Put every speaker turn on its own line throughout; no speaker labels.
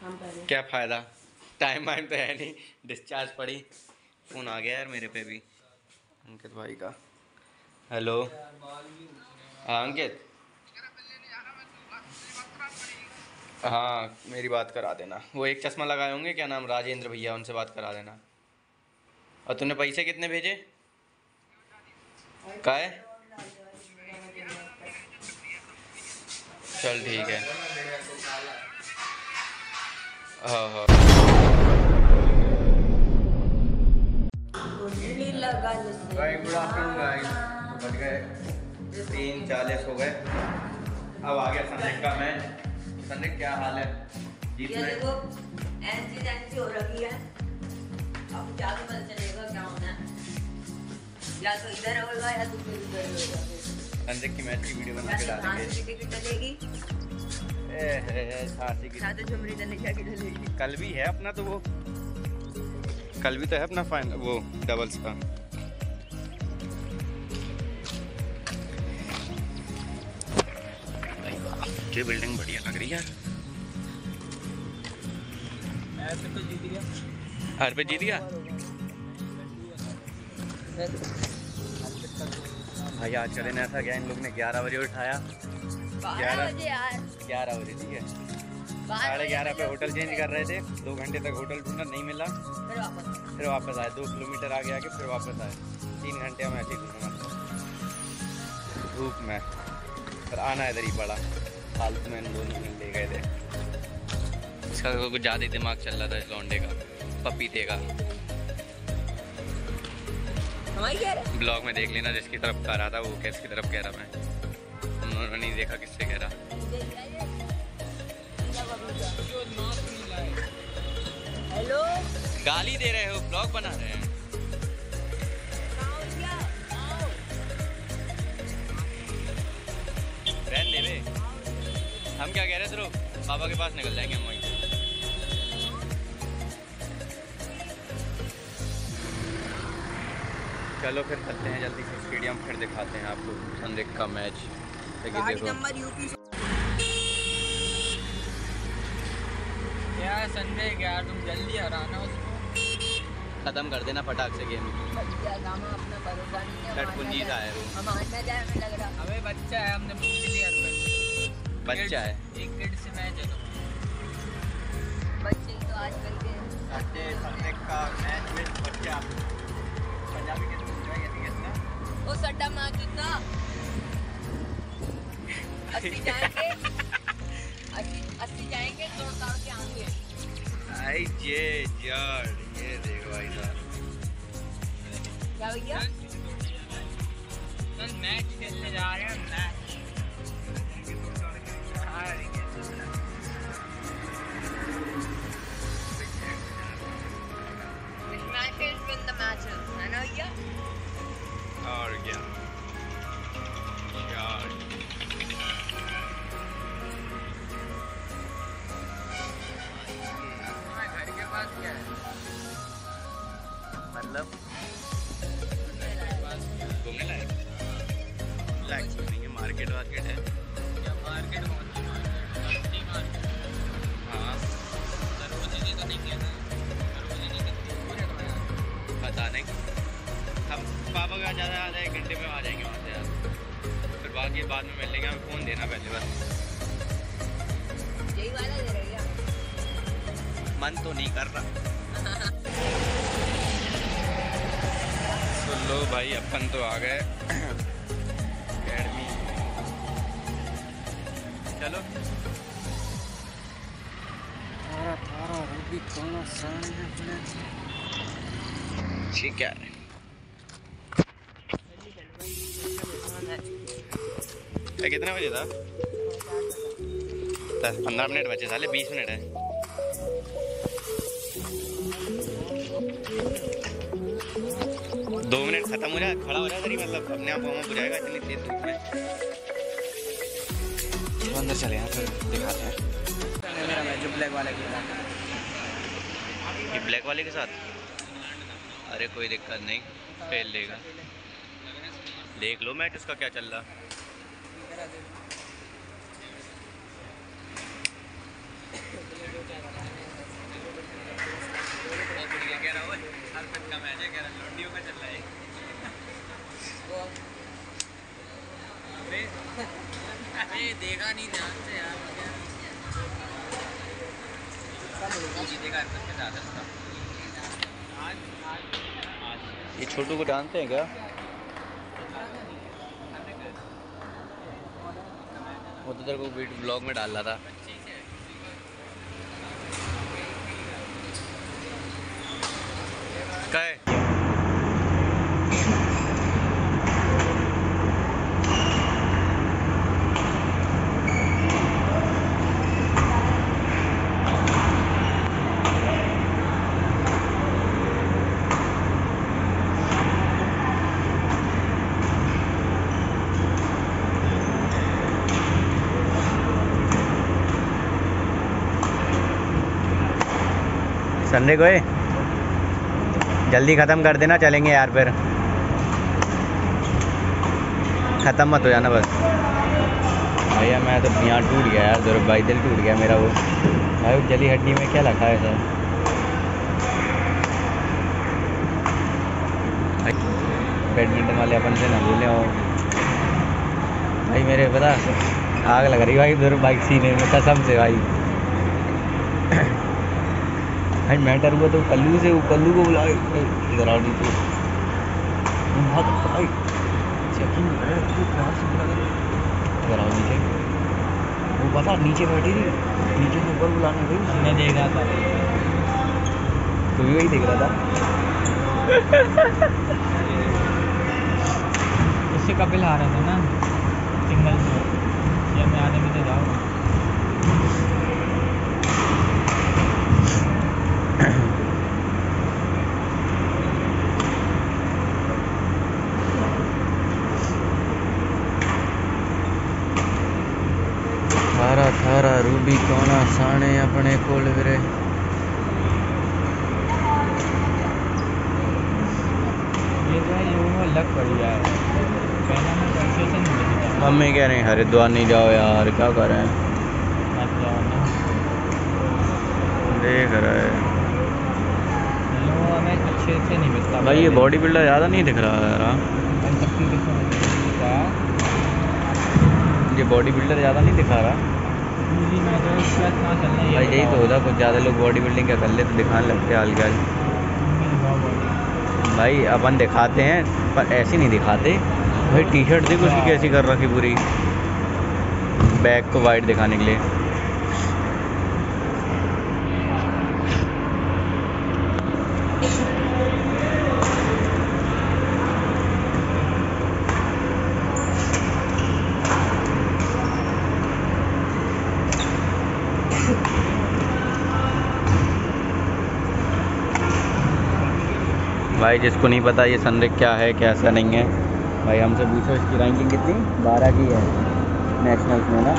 क्या फ़ायदा? टाइम वाइम तो है नहीं। डिस्चार्ज पड़ी। फ़ोन आ गया यार मेरे पे भी। अंकित भाई का। हेलो हाँ अंकित? हाँ मेरी बात करा देना। वो एक चश्मा लगाए होंगे, क्या नाम? राजेंद्र भैया, उनसे बात करा देना। और तूने पैसे कितने भेजे? का है चल ठीक है। गुड आफ्टरनून गाइस बज गए तीन चालीस हो गए अब आ गया संदिक का मैच संदिक क्या हाल है जीत
ये देखो ऐसी ऐसी हो रखी है अब क्या पता चलेगा क्या होना है या तो इधर होगा या तो उधर होगा
संदिक की मैच की वीडियो बना के डालेंगे।
झांसी की तो
कल भी है अपना तो वो। कल भी तो है अपना फाइनल वो डबल्स का। ये बिल्डिंग बढ़िया लग रही है। हर पे जीत गया? भाई आज का दिन ऐसा गया इन लोग ने 11 बजे उठाया। ग्यारह।
बजे यार
11 बजे ठीक है। साढ़े ग्यारह पे होटल चेंज कर रहे थे। दो घंटे तक होटल ढूंढा नहीं मिला।
फिर वापस।
फिर वापस आए। दो किलोमीटर आगे आके फिर वापस आए। तीन घंटे हम ऐसे घूमे धूप में। पर आना इधर ही पड़ा। फालतू में दोनों ले गए थे। इसका तो कुछ ज़्यादा ही दिमाग चल रहा था इस लौंडे का। पपीते का। ब्लॉग में देख लेना जिसकी तरफ़ कह रहा था वो किसकी तरफ़ कह रहा मैं। उन्होंने नहीं देखा किससे कह रहा।
हेलो?
गाली दे रहे हो ब्लॉग बना रहे हैं। रहन दे बे। हम क्या कह रहे थे? पापा के पास निकल जाएँगे हम वहीं। चलो फिर चलते हैं जल्दी से स्टेडियम फिर दिखाते हैं आपको। संदिक का मैच। देखिए
गाड़ी
देखो।
यार संजय यार तुम जल्दी हराना उसको?
खत्म कर देना फटाक से गेम।
बच्चा अपना भरोसा नहीं है
पूंजी का है वो।
हम
बच्चा है हमने पूछ लिया
बच्चा है।
एक किड से मैच है तो
बच्चे ही। तो आजकल के
का मैच विद बच्चा। पंजाबी के
ओ सड्डा मार कितना अस्सी जाएँगे। अस्सी जाएँगे दौड़ दौड़ के आएँगे।
आई जे यार ये देखो भाई साहब।
क्या भैया?
कल मैच खेलने जा रहे हैं match
matches win the matches भैया?
और क्या? यार मन तो नहीं कर रहा। तो लो भाई अपन तो आ गए। अकेडमी चलो। ठीक है। कितना बजे था? दस पंद्रह मिनट बचे साले बीस मिनट है। खत्म हो रहा है खड़ा हो जाए तरी मतलब अपने आप वहाँ बुझाएगा इतनी तेज धूप में। चलो अंदर चले यहाँ फिर दिखाते हैं।
मेरा मैच जो ब्लैक के साथ।
ये ब्लैक वाले के साथ? अरे कोई दिक्कत नहीं फेल लेगा देख लो मैच उसका क्या चल रहा।
अरे अरे देखा नहीं ध्यान से यार।
ये छोटू को जानते हैं क्या? वो तो तेरे को ब्लॉग में डाल रहा था। कहे? संडे को है जल्दी ख़त्म कर देना, चलेंगे यार फिर। ख़त्म मत हो जाना बस। भैया, मैं तो यहाँ टूट गया यार ज़रूर भाई दिल टूट गया मेरा वो। भाई, जली हड्डी में क्या रखा है सर बैडमिंटन वाले अपन से ना बोले हो भाई, मेरे पता, आग लग रही भाई उधर बाइक सीने में कसम से भाई। भाई मैटर हुआ तो कल्लू से वो कल्लू को बुला इधर नीचे वो बहुत भाई चेकिंग तो कहाँ से बुला इधर वो पता नीचे बैठी थी। नीचे से ऊपर बुलाने गई। उसने देखा था। तू भी वही देख रहा था?
उससे कपिल आ रहा था ना सिंगल से। या मैं आने में तो जाऊँ
थारा थारा रूबी कोना साणे अपने कोल वीरे
ये जो है यूँ में लग बढ़िया है पहना में पैसे से नहीं
मम्मी कह रहे हैं हरिद्वार नहीं जाओ यार क्या कर रहे हैं देख रहे हैं
अच्छे से नहीं मिलता
भाई ये बॉडी बिल्डर ज़्यादा नहीं दिख रहा यार हाँ? ये बॉडी बिल्डर ज़्यादा नहीं दिखा रहा
है,
भाई यही तो होता कुछ ज़्यादा लोग बॉडी बिल्डिंग क्या कर ले तो दिखाने लगते हैं हल्के। भाई अपन दिखाते हैं पर ऐसे नहीं दिखाते। भाई टी शर्ट देखो उसकी कैसी कर रखी पूरी। बैक को वाइट दिखाने के लिए। भाई, जिसको नहीं पता ये सनरिक क्या है, कैसा नहीं है। भाई, हमसे पूछो, इसकी रैंकिंग कितनी? बारह की है। नेशनल्स में ना?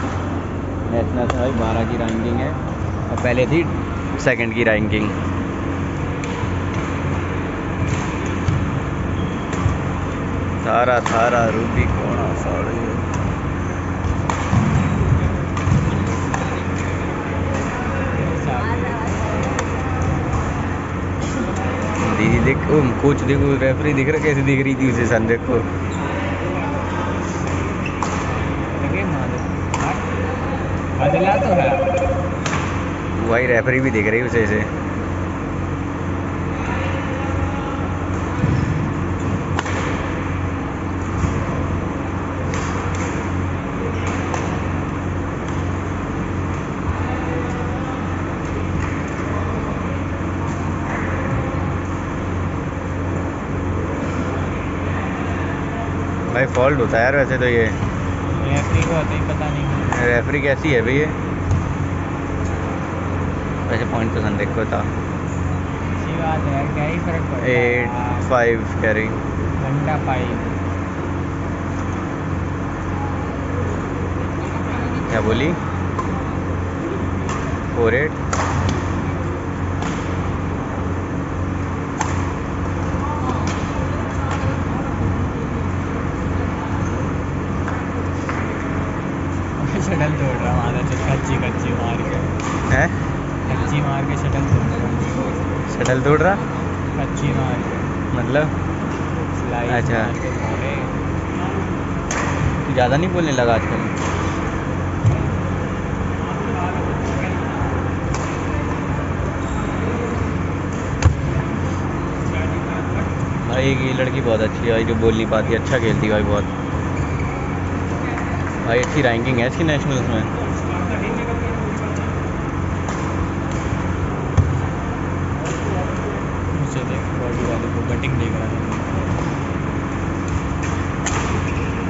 नेशनल्स में भाई, बारह की रैंकिंग है। और पहले थी सेकंड की रैंकिंग थारा थारा रूबी कोणा साड़ी देख कोच देखो रेफरी दिख रहा कैसे दिख रही थी उसे
सन मालूम हाँ? तो है
वही रेफरी भी दिख रही उसे ऐसे भाई फॉल्ट होता है यार वैसे तो ये।
रेफरी को होता ही पता नहीं
रेफरी कैसी है भाई ये? वैसे पॉइंट तो संदेह को था
अच्छी बात है क्या ही फ़र्क पड़ता है
एट। फाइव कैरी
घंटा फाइव
क्या बोली? फोर एट
शटल तोड़ रहा हमारा जो कच्ची कच्ची मार के।
है?
कच्ची मार के शटल तोड़ रहा
शटल तोड़ रहा?
कच्ची मार के।
मतलब? अच्छा। ज़्यादा नहीं बोलने लगा आजकल? भाई ये लड़की बहुत अच्छी है भाई जो बोल नहीं पाती अच्छा खेलती भाई बहुत। भाई अच्छी रैंकिंग है इसकी नेशनल्स में।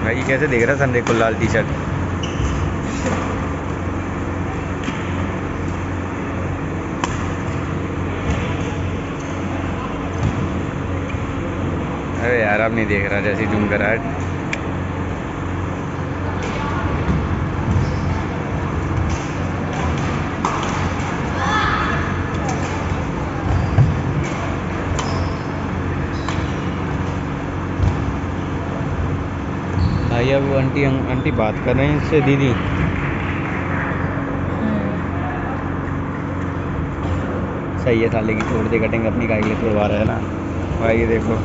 भाई ये कैसे देख रहा है संडे को लाल टी शर्ट अरे यार, अब नहीं देख रहा जैसे जूम करा है। भाई अब आंटी आंटी बात कर रहे हैं इससे, दीदी। सही है, साले की छोड़ दे कटिंग, अपनी गाय के लिए तोड़वा रहा है ना। भाई, ये देखो।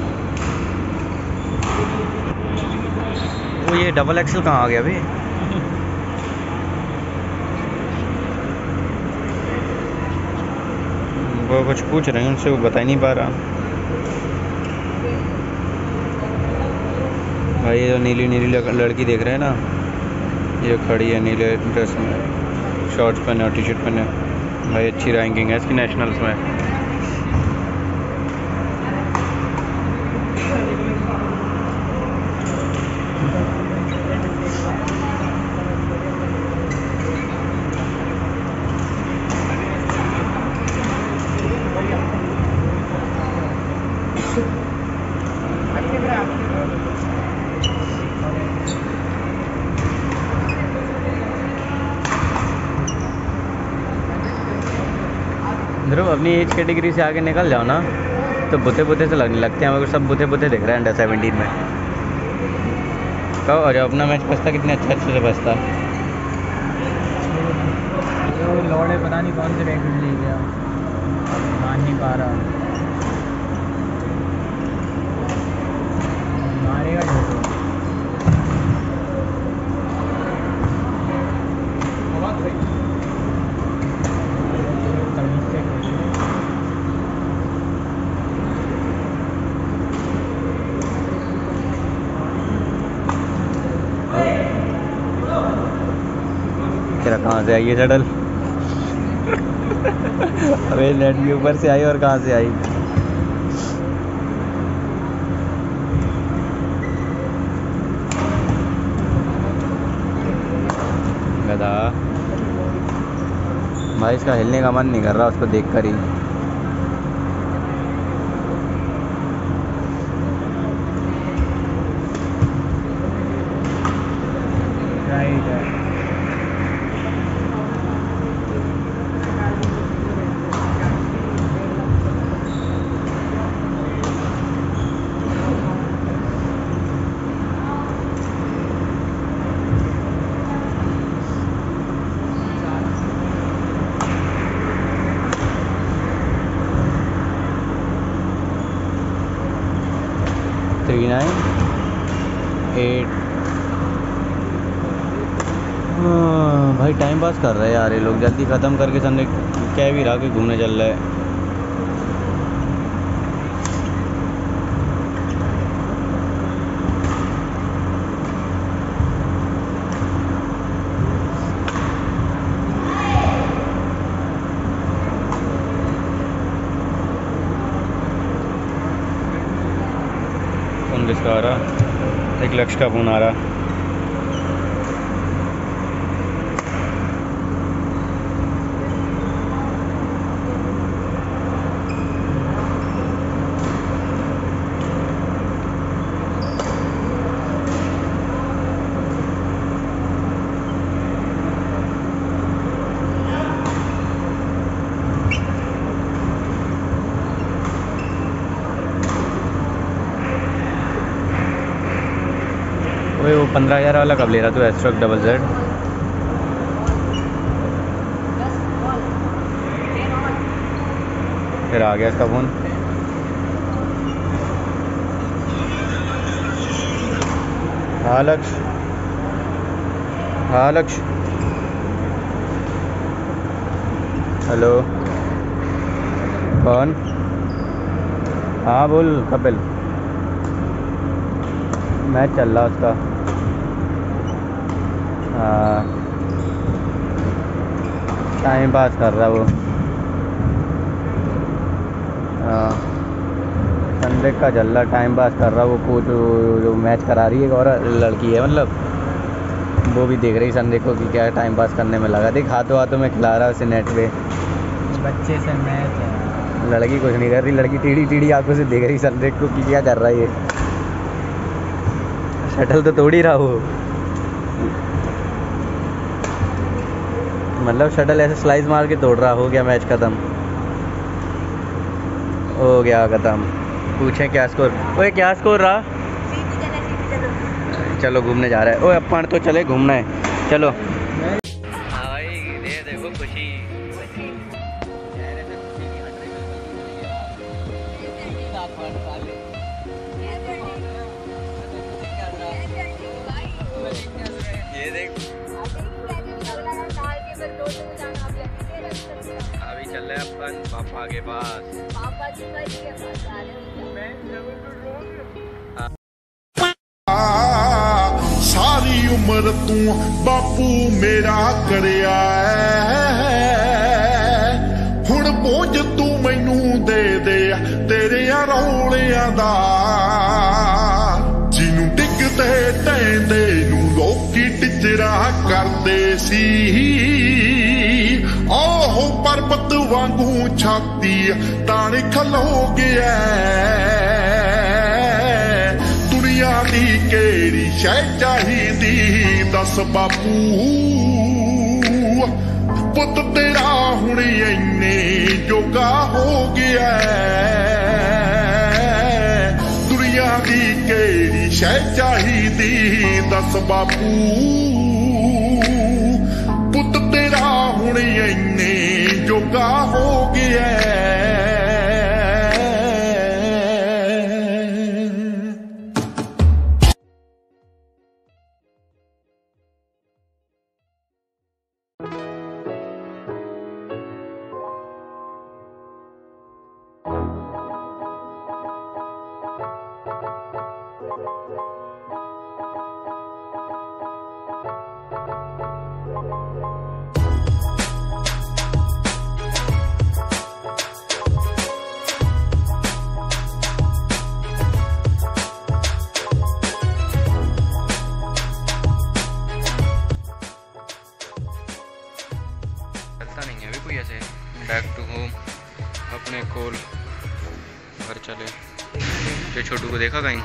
वो ये डबल एक्सल कहाँ आ गया भाई वो कुछ पूछ रहे हैं उनसे, वो बता ही नहीं पा रहा। भाई, ये जो नीली नीली लड़की देख रहे हैं ना, ये खड़ी है नीले ड्रेस में शॉर्ट्स पहने और टी शर्ट पहने। भाई, अच्छी रैंकिंग है इसकी नेशनल्स में। अपनी एज कैटेगरी से आगे निकल जाओ ना तो बुते बुते से लगने लगते हैं मगर सब बुते बुते दिख रहे हैं अंडर सेवेंटीन में। कहो, और अपना मैच बचता कितने अच्छे अच्छे से बचता?
लौड़े पता नहीं कौन से रैकेट ले गया। मान नहीं पा रहा मारेगा छोटो तमीज़ से खेलो।
तेरा कहाँ से आई है शटल अबे नेट के ऊपर से आई और कहाँ से आई? गधा। भाई, इसका हिलने का मन नहीं कर रहा, उसको देख कर ही
राइट है
थ्री नाइन एट भाई टाइम पास कर रहे हैं यार ये लोग। जल्दी ख़त्म करके संडे क्या भी रहा के घूमने चल रहे हैं। फ़ोन लक्ष्य का फ़ोन आ रहा ओए वो पंद्रह हज़ार वाला कब ले रहा तू? एस्ट्रॉक डबल जेड फिर आ गया इसका फ़ोन। हाँ लक्ष्य हाँ लक्ष्य हेलो। कौन? हाँ बोल, कपिल। मैच चल रहा उसका। टाइम पास कर रहा वो। हाँ। संडे का चल टाइम पास कर रहा वो कोच जो- जो मैच करा रही है और लड़की है मतलब। वो भी देख रही संडे को कि क्या टाइम पास करने में लगा। देख हाथों हाथों में खिला रहा है उसे नेट पे।
बच्चे से मैच है।
लड़की कुछ नहीं कर रही लड़की टीढ़ी टीढ़ी आँखों से देख रही संडे को कि क्या कर रहा है ये। शटल तो तोड़ ही रहा वो। मतलब शटल ऐसे स्लाइस मार के तोड़ रहा, हो गया मैच खत्म। हो गया खत्म। पूछें क्या स्कोर ओए, क्या स्कोर रहा?
चलो,
घूमने जा रहा है। ओए, अपन तो चले घूमना। है चलो। ਬਾਸ
ਸਾਰੀ ਉਮਰ ਤੂੰ ਬਾਪੂ ਮੇਰਾ ਕਰਿਆ ਹੁਣ ਬੋਝ ਤੂੰ ਮੈਨੂੰ ਦੇ ਦੇ ਤੇਰਿਆਂ ਰੋਲਿਆਂ ਦਾ ਜਿਹਨੂੰ ਤੇ ਟੈਂਦੇ ਨੂੰ ਲੋਕੀ ਟਿਚਰਾ ਕਰਦੇ ਸੀ ਆਹੋ ਪਰਬਤ ਵਾਂਗੂ ਛਾਤੀ ਤਾਣ ਖਲੋ ਗਿਆ। ਦੁਨੀਆ ਦੀ ਕਿਹੜੀ ਸ਼ੈ ਚਾਹੀਦੀ, ਦੱਸ ਬਾਪੂ। ਪੁੱਤ ਤੇਰਾ ਹੁਣ ਇੰਨੇ ਜੋਗਾ ਹੋ ਗਿਆ। ਦੁਨੀਆ ਦੀ ਕਿਹੜੀ ਸ਼ੈ ਚਾਹੀਦੀ, ਦੱਸ ਬਾਪੂ। ਹੁਣ ਇੰਨੇ ਜੋਗਾ ਹੋ ਗਿਆ
को देखा कहीं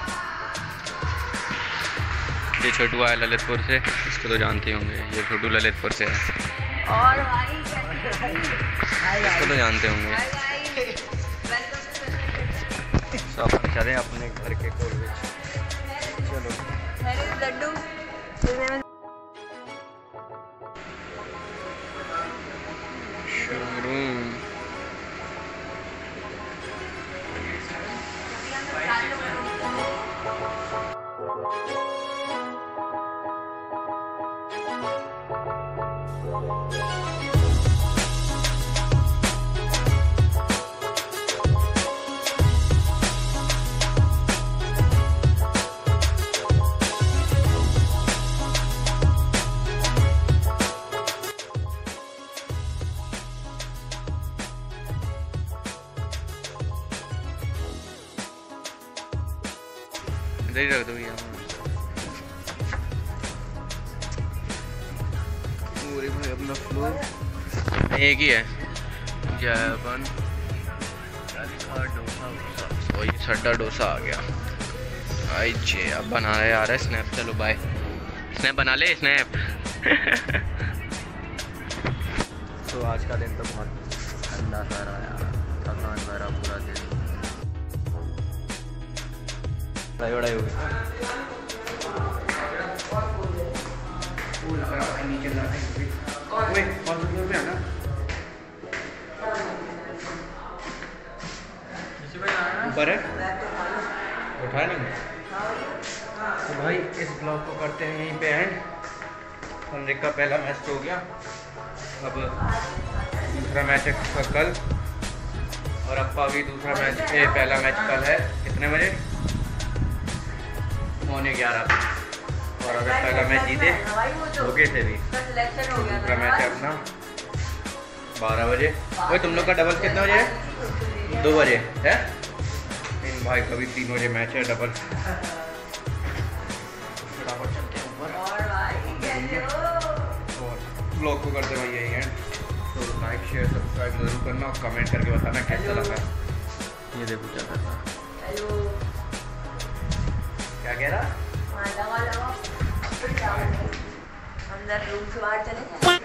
ये छोटू आया ललितपुर से इसको तो जानते होंगे ये छोटू ललितपुर से है
और भाई
इसको तो जानते होंगे तो अपन चले अपने घर के कोल चलो इधर ही रख दो भैया पूरी भाई अपना फ्लोर एक ही है। जयवन और ये सड्डा डोसा आ गया। आई जे अब बना रहे आ रहा है स्नैप चलो बाय स्नैप बना ले स्नैप। तो आज का दिन तो बहुत ठंडा सा रहा यार। थकान भरा पूरा दिन। लड़ाई वड़ाई हो गई उठा नहीं तो भाई इस ब्लॉग को करते हैं यहीं पे एंड संडे का पहला मैच तो हो गया। अब दूसरा मैच है कल। और अप्पा भी दूसरा मैच ए, पहला मैच कल है। कितने बजे? पौने ग्यारह पे और अगर पहला मैच जीते धोखे से भी। दूसरा मैच है अपना। बारह बजे। ओए, तुम लोग का डबल कितने बजे दो बजे है? इन भाई कभी तीन बजे मैच है डबल
भाई
ब्लॉग को करते भाई यही है तो लाइक शेयर सब्सक्राइब ज़रूर करना और कमेंट करके बताना कैसा लगा। ये देखो क्या कर रहा
हेलो
क्या कह रहा
हो गया? अंदर रूम से बाहर चले जाए